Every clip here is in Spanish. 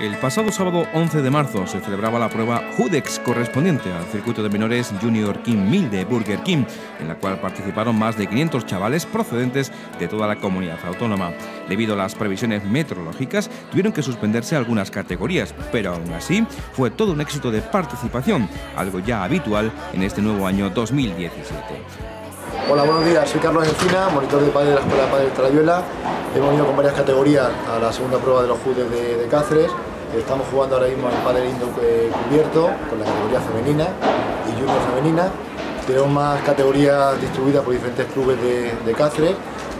El pasado sábado 11 de marzo se celebraba la prueba Judex correspondiente al circuito de menores Junior King 1000 de Burger King, en la cual participaron más de 500 chavales procedentes de toda la comunidad autónoma. Debido a las previsiones meteorológicas, tuvieron que suspenderse algunas categorías, pero aún así fue todo un éxito de participación, algo ya habitual en este nuevo año 2017. Hola, buenos días. Soy Carlos Encina, monitor de padre de la Escuela de Padres de Trayuela. Hemos ido con varias categorías a la segunda prueba de los judes de, Cáceres. Estamos jugando ahora mismo al padre indo cubierto con la categoría femenina y junior femenina. Tenemos más categorías distribuidas por diferentes clubes de, Cáceres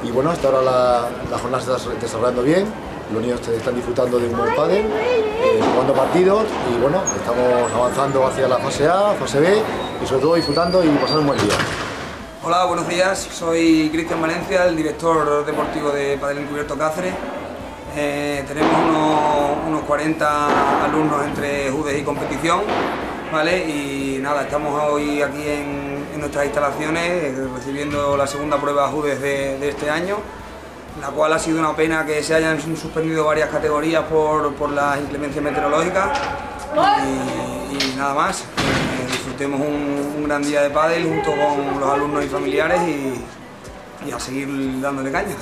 y bueno, hasta ahora la, jornada se está desarrollando bien. Los niños están disfrutando de un buen pádel, eh, jugando partidos y bueno, estamos avanzando hacia la fase A, fase B y sobre todo disfrutando y pasando un buen día. Hola, buenos días. Soy Cristian Valencia, el director deportivo de Padel Encubierto Cáceres. Eh, tenemos unos, 40 alumnos entre judes y competición, ¿vale? Y nada, estamos hoy aquí en, nuestras instalaciones eh, recibiendo la segunda prueba judes de, este año, la cual ha sido una pena que se hayan suspendido varias categorías por, por las inclemencias meteorológicas y nada más. Disfrutemos un, gran día de pádel junto con los alumnos y familiares y, a seguir dándole caña.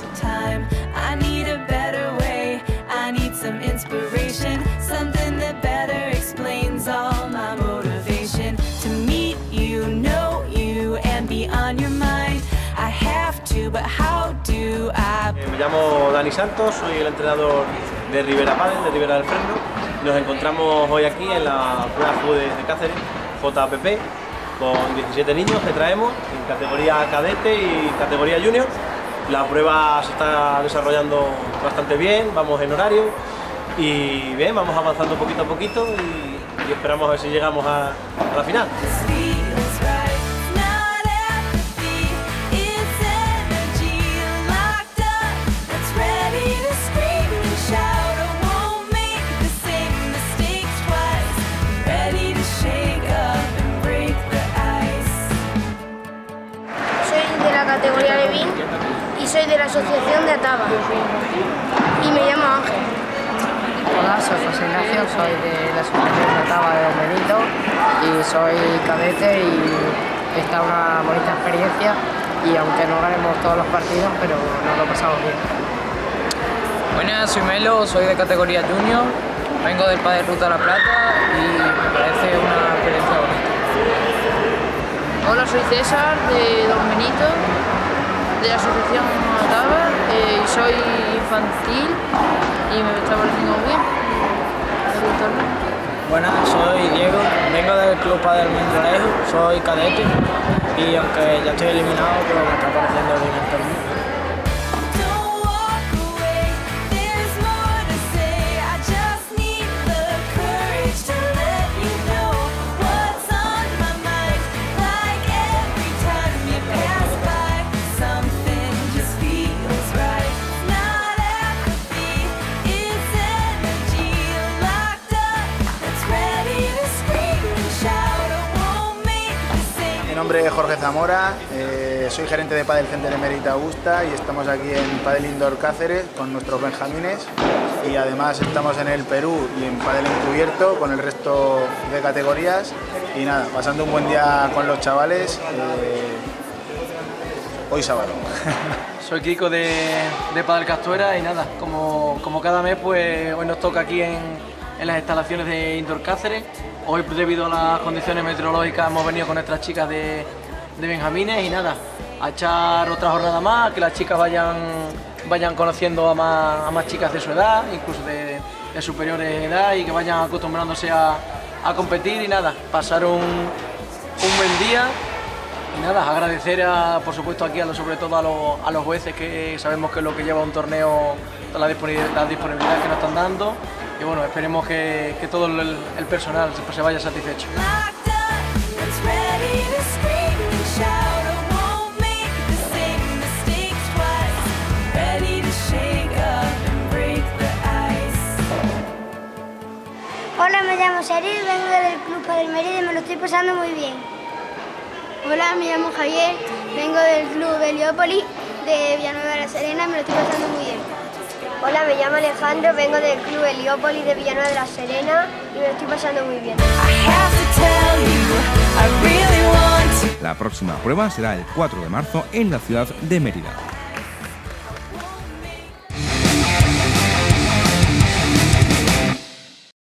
Me llamo Dani Santos, soy el entrenador de Rivera Padel, de Rivera del Fresno. Nos encontramos hoy aquí en la prueba de Cáceres JPP con 17 niños que traemos en categoría cadete y categoría junior. La prueba se está desarrollando bastante bien, vamos en horario y bien, vamos avanzando poquito a poquito y, esperamos a ver si llegamos a la final. Soy de la asociación de Ataba y me llamo Ángel. Hola, soy José Ignacio, soy de la asociación de Ataba de Benito y soy cadete y está una bonita experiencia y aunque no ganemos todos los partidos, pero nos lo pasamos bien. Buenas, soy Melo, soy de categoría junior, vengo del Padre Ruta La Plata y me parece una experiencia bonita. Hola, soy César de Don Benito, de la asociación Ataba, eh, soy infantil y me está pareciendo muy bien. Buenas, soy Diego, vengo del Club Padre Mendolejo, soy cadete y aunque ya estoy eliminado, pero me está pareciendo bien el torneo. Nombre es Jorge Zamora, eh, soy gerente de Padel Center Emerita Augusta y estamos aquí en Padel Indoor Cáceres con nuestros benjamines y además estamos en el Perú y en Padel Encubierto con el resto de categorías y nada, pasando un buen día con los chavales eh, hoy sábado. Soy Kiko de, de Padel Castuera y nada, como, como cada mes pues hoy nos toca aquí en, en las instalaciones de Indoor Cáceres. Hoy, debido a las condiciones meteorológicas, hemos venido con nuestras chicas de, Benjamines y nada, a echar otra jornada más, que las chicas vayan, vayan conociendo a más, chicas de su edad, incluso de, superiores edad y que vayan acostumbrándose a, competir y nada, pasar un, buen día. Y nada, agradecer a, por supuesto aquí a lo, sobre todo a, los jueces que sabemos que es lo que lleva un torneo, la disponibilidad, la disponibilidad que nos están dando y bueno, esperemos que, todo el, personal se, vaya satisfecho. Hola, me llamo Seri, vengo del Club Padre Merida y me lo estoy pasando muy bien. Hola, me llamo Javier, vengo del Club Heliópolis de Villanueva de la Serena y me lo estoy pasando muy bien. Hola, me llamo Alejandro, vengo del Club Heliópolis de Villanueva de la Serena y me lo estoy pasando muy bien. La próxima prueba será el 4 de marzo en la ciudad de Mérida.